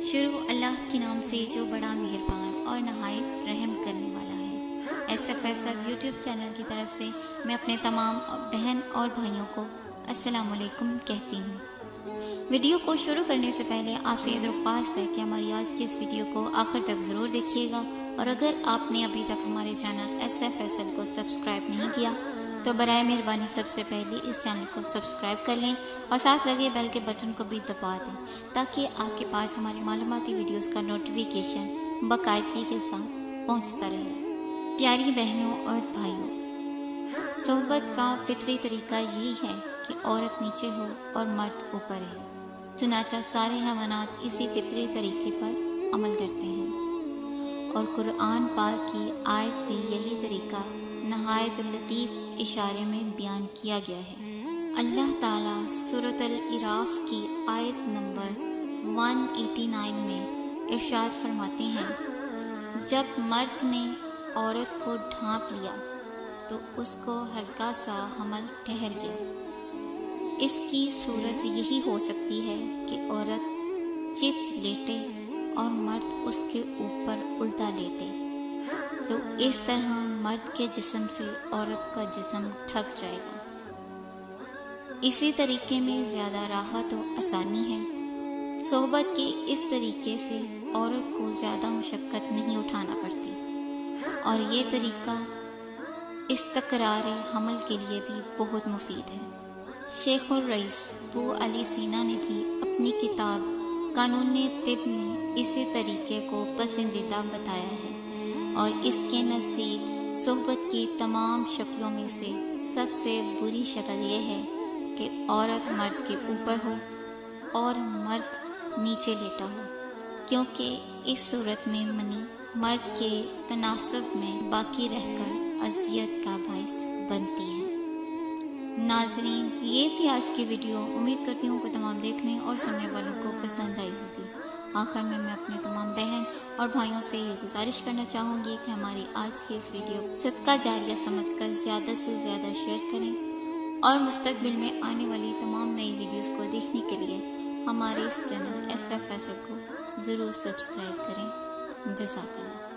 शुरू अल्लाह के नाम से जो बड़ा मेहरबान और नहायत रहम करने वाला है। ऐसा फैसल यूट्यूब चैनल की तरफ़ से मैं अपने तमाम बहन और भाइयों को अस्सलाम वालेकुम कहती हूँ। वीडियो को शुरू करने से पहले आपसे ये दरख्वास्त है कि हमारी आज की इस वीडियो को आखिर तक ज़रूर देखिएगा। और अगर आपने अभी तक हमारे चैनल एस एफ़ एस को सब्सक्राइब नहीं किया तो बर मेहरबानी सबसे पहले इस चैनल को सब्सक्राइब कर लें और साथ लगे बेल के बटन को भी दबा दें, ताकि आपके पास हमारी मालूमती वीडियोस का नोटिफिकेशन बाकायदगी के साथ पहुँचता रहे। प्यारी बहनों और भाइयों, सोहबत का फितरी तरीका यही है कि औरत नीचे हो और मर्द ऊपर है। चुनाचा सारे हैवानात इसी फितरी तरीके पर अमल करते हैं। और कुरान पाक की आयत भी यही तरीका नहायत लतीफ़ इशारे में बयान किया गया है। अल्लाह ताला सूरत इराफ की आयत नंबर 189 में इरशाद फरमाते हैं, जब मर्द ने औरत को ढांप लिया तो उसको हल्का सा हमल ठहर गया। इसकी सूरत यही हो सकती है कि औरत चित लेटे और मर्द उसके ऊपर उल्टा लेटे। तो इस तरह मर्द के जिस्म से औरत का जिस्म ठग जाएगा। इसी तरीके में ज़्यादा राहत और आसानी है। सोहबत के इस तरीके से औरत को ज़्यादा मुशक्क़त नहीं उठाना पड़ती। और ये तरीका इस तकरार हमल के लिए भी बहुत मुफीद है। शेख और रईस बू अली सीना ने भी अपनी किताब कानून तिब में इसी तरीके को पसंदीदा बताया है। और इसके नज़दीक सोहबत की तमाम शक्लों में से सबसे बुरी शक्ल यह है कि औरत मर्द के ऊपर हो और मर्द नीचे लेटा हो, क्योंकि इस सूरत में मनी मर्द के तनासब में बाकी रहकर अजियत का बायस बनती है। नाजरीन, ये थी आज की वीडियो। उम्मीद करती हूँ कि तमाम देखने और सुनने वालों को पसंद आई होगी। आखिर में मैं अपने तमाम बहन और भाइयों से ये गुजारिश करना चाहूँगी कि हमारी आज की इस वीडियो सदका जारिया समझकर ज़्यादा से ज़्यादा शेयर करें और मुस्तबिल में आने वाली तमाम नई वीडियोस को देखने के लिए हमारे इस चैनल एस एफ़ एस को ज़रूर सब्सक्राइब करें। जजाकल्ला